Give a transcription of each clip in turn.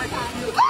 Oh my god.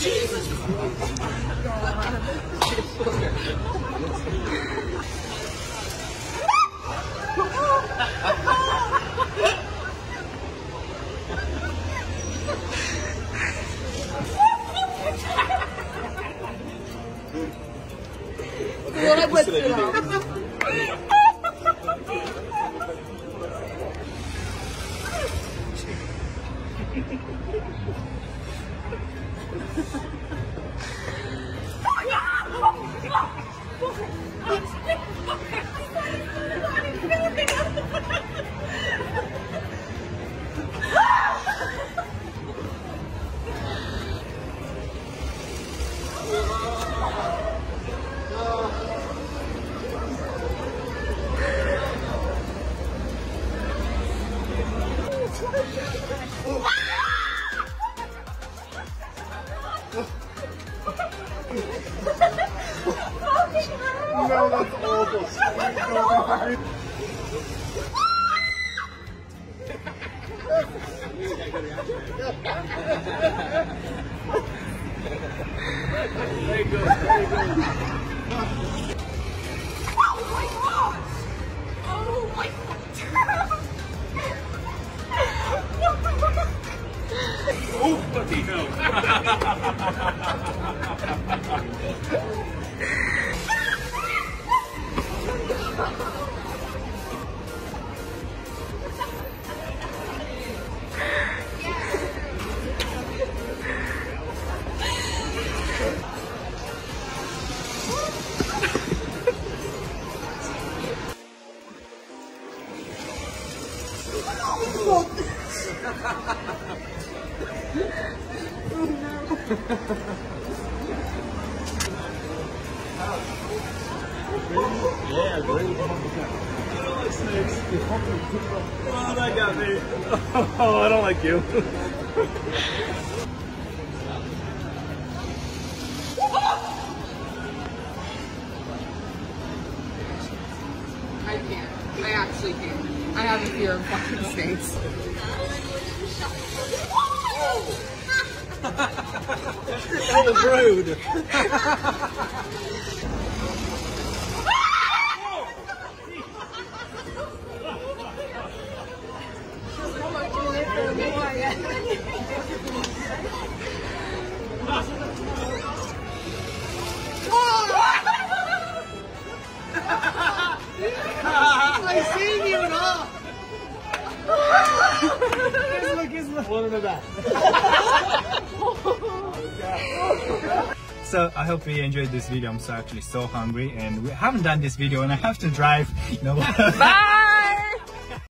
Jesus. What Oh, No, that's awful. Oh Yeah, great. Oh, that got me. Oh, I don't like you. I can't. I actually can't. I have a fear of fucking snakes. That was rude. I seen you and all. One in the back. So I hope you enjoyed this video. I'm so actually so hungry and we haven't done this video and I have to drive. You know. Bye!